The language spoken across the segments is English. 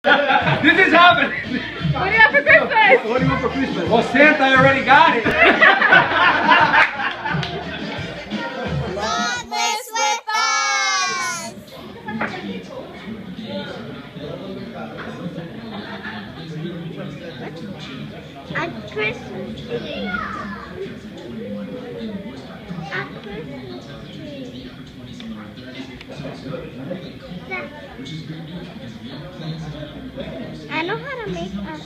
this is happening. What do you have for Christmas? What do you want for Christmas? Well, Santa already got it. Vlogmas with us! A Christmas I know how to make uh,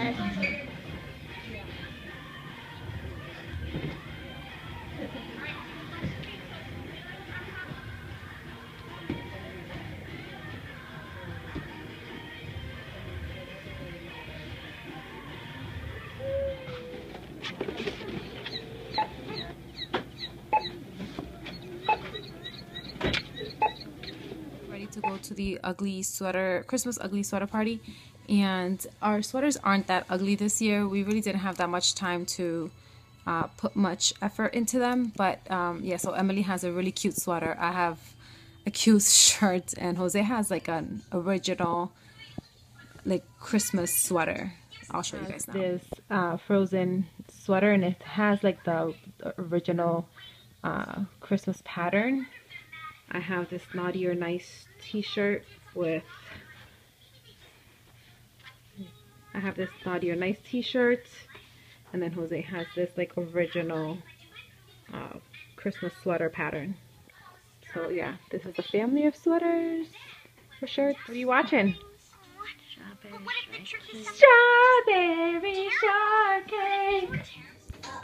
a, a the ugly sweater Christmas ugly sweater party. And our sweaters aren't that ugly this year. We really didn't have that much time to uh, put much effort into them. But um, yeah so Emily has a really cute sweater. I have a cute shirt and Jose has like an original like Christmas sweater. I'll show you guys now. This uh, frozen sweater and it has like the original uh, Christmas pattern I have this naughty or nice t-shirt with I have this naughty or nice t-shirt and then Jose has this like original uh, Christmas sweater pattern. So yeah this is a family of sweaters for shirts. What are you watching? Strawberry shortcake.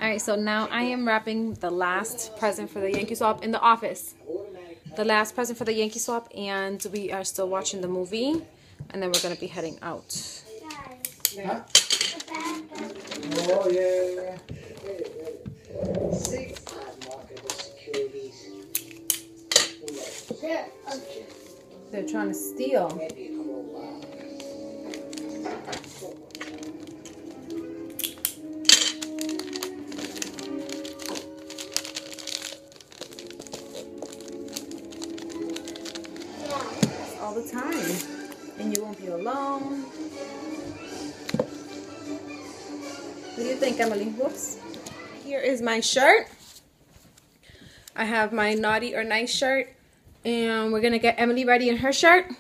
Alright, so now I am wrapping the last present for the Yankee Swap in the office. The last present for the Yankee Swap, and we are still watching the movie, and then we're going to be heading out. Oh, yeah. They're trying to steal. You alone. What do you think, Emily? Whoops. Here is my shirt. I have my naughty or nice shirt. And we're going to get Emily ready in her shirt.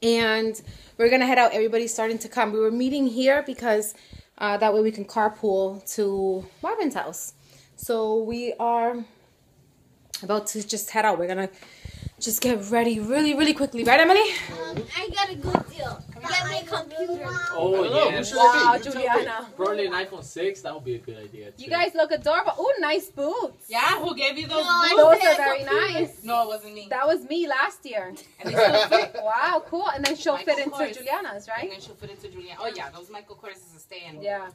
And we're going to head out. Everybody's starting to come. We were meeting here because uh, that way we can carpool to Marvin's house. So we are about to just head out. We're going to just get ready really, really quickly. Right, Emily? Um, I got a good deal. Get me a computer. Oh, yeah. Wow, Juliana. Probably an iPhone 6. That would be a good idea. Too. You guys look adorable. Oh, nice boots. Yeah, who gave you those No, boots? Those are very nice. No, it wasn't me. That was me last year. And they still fit. Wow, cool. And then she'll Michael fit into Kors. Juliana's, right? And then she'll fit into Juliana. Oh yeah, those Michael Kors is a staying. Yeah.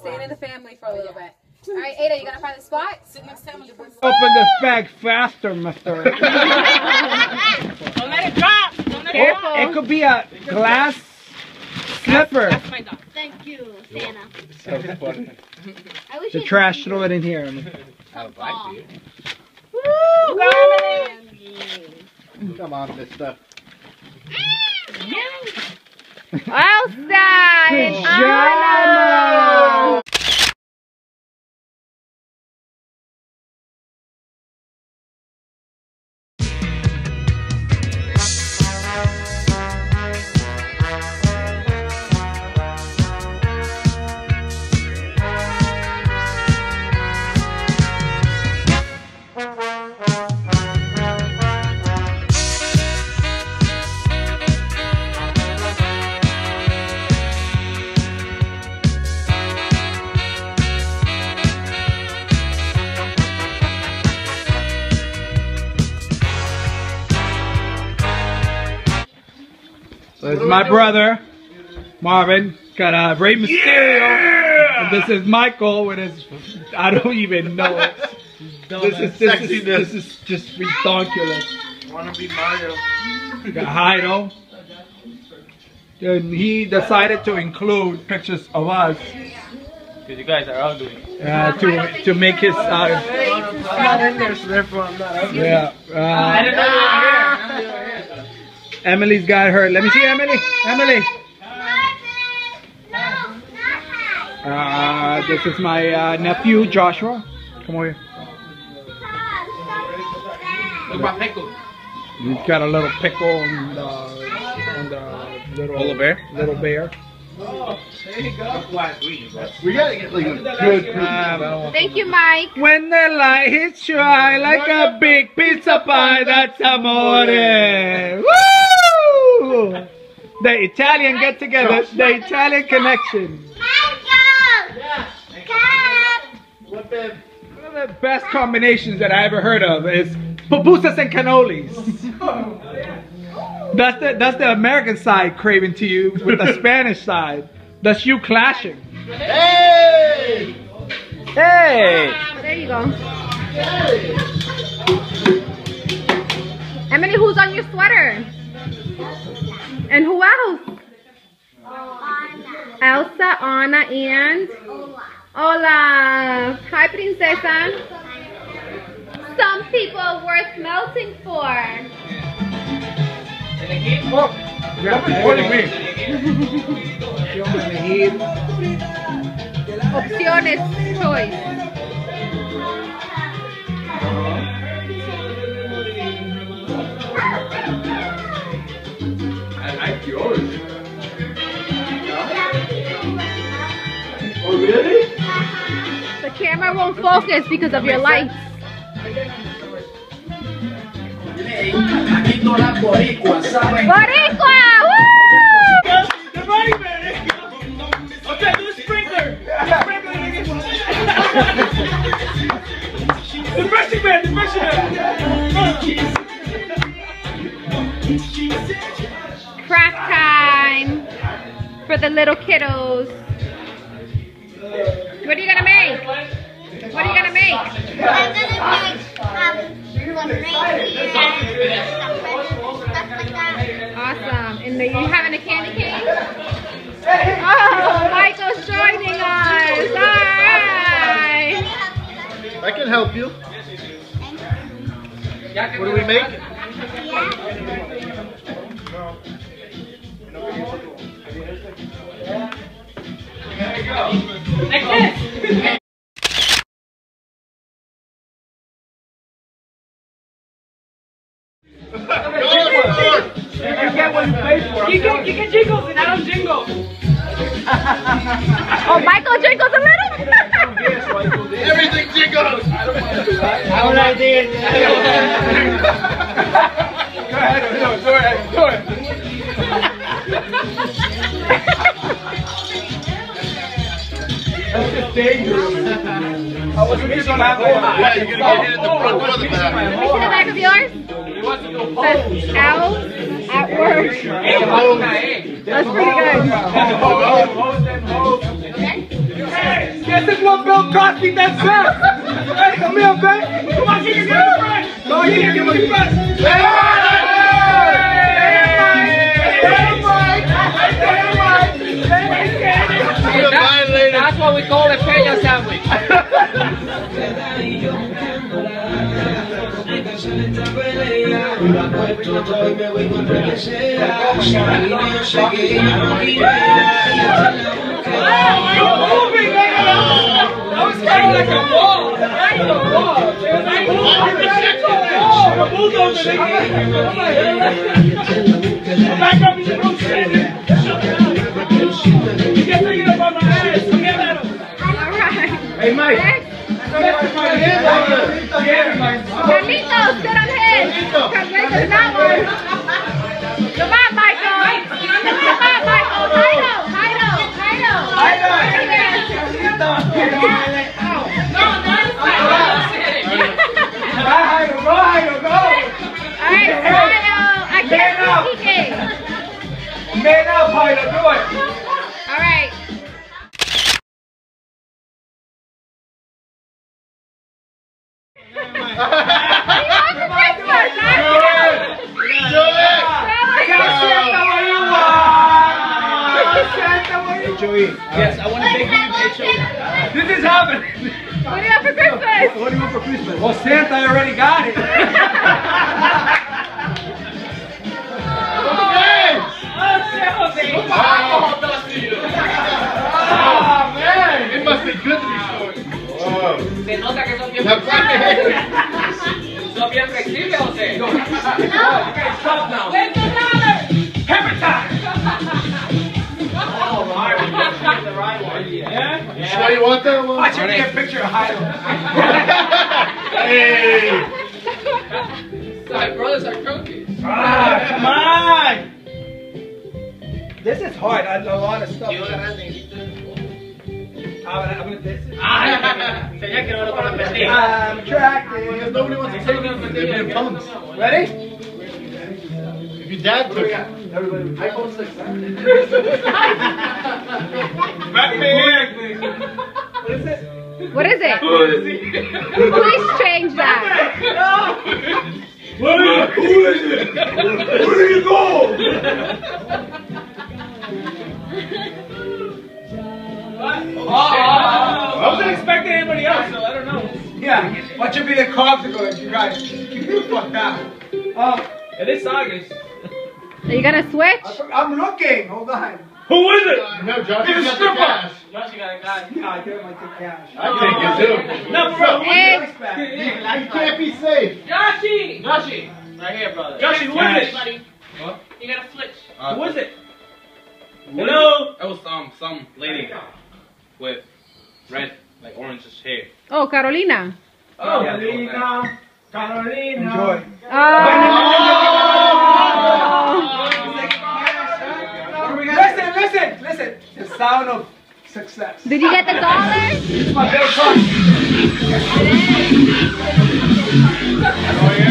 Staying in the family for a little bit. All right, Ada, you gonna find the spot? Sit next to Emily. please. Open the bag faster, mister. Don't let it drop. Don't let it oh, drop. Oh, it could be a glass slipper. That's my dog. Thank you, Santa. I wish The trash, throw it in here. Aw. Come on, mister. Elsa! Pajama! So this is my brother, Marvin, got uh, Rey Mysterio. And this is Michael with his, I don't even know it. This is, this, is, this is just ridiculous. Wanna be Mario? We got Heido. And he decided to include pictures of us Because you guys are ugly. uh, to to make his uh, not in there, so therefore I'm not ugly. yeah. Uh, know you were here. Emily's got her. Let me see Emily. Emily. Uh, this is my uh, nephew Joshua. Come over here. Look my pickle. He's got a little pickle and, uh, and uh, little, Little bear? Little bear. We gotta get like a good. Um, Thank you, Mike. when the light hits your eye like a big pizza pie, that's amore. Woo! The Italian get together, the Italian connection. One of the best combinations that I ever heard of is pupusas and cannolis. That's the that's the American side craving to you with the Spanish side. That's you clashing. Hey! Hey! There you go. Emily, who's on your sweater? And who else? Elsa, Anna, and Olaf. Hi, princesa. Some people worth melting for. Opciones, choice. Camera won't focus because of your lights. Boricua! Woo! The running man. Okay, do the sprinkler. The man. The man. Craft time for the little kiddos. What are you gonna make? What are you gonna make? I'm gonna make um one reindeer, stuff like that. Awesome. And are you having a candy cane? Oh, Michael's joining us. All right. I can help you. What do we make? Yeah. There You can, you can jingles and I don't jingle. Oh, Michael jingles a little. Everything jiggles. How would I do it? Go ahead, do it, do it. Dangerous. I was just gonna have Yeah, you're gonna get hit in the front door of the back. Let me see the back of yours. Says Al at work. That's pretty good. This is what Bill Cosby does best. Hey, come here, babe. Come on, give me a friend. No, you can give me a friend. Call a peña sandwich. Moving, a wall. It like Yes, I want to take you This is happening. What do you want for Christmas? What do you want for Christmas? Well, Santa already got it. Oh, man. It must be good to be short. Se nota que son bien, Now clap your hands. son bien flexibles, José. Stop now. Where's the dollar? Hammer time. Yeah? Sure you want that one? Watch him get a picture of Hilo. Hey. My brothers are cookies. Ah, come on. This is hard. I know a lot of stuff. I'm gonna, I'm gonna diss it. Señal I'm attracted. Because nobody wants to take it. They're being punks. Ready? If your dad took it. iPhone 6. Batman! What is it? What is it? Please change that. Who is it? Where do you go? Yeah, watch it be the cops that go you guys, keep the fuck down. Um, It is August. Are you gonna switch? I'm looking, hold on. Who is it? No, Josh, It's a you got the stripper. cash. Josh, you got a guy. Yeah, I give him like the cash. I think you do. No, bro. Hey. You can't be safe. Joshi! Joshi! Right here, brother. Joshi, who is it? Buddy? What? You gotta switch. who is it? Hello? That was um some lady with red like orange hair. Oh, Carolina. Oh, Carolina, Carolina. Enjoy. Oh. Listen, listen, listen. The sound of success. Did you get the dollars? It's my bill truck. You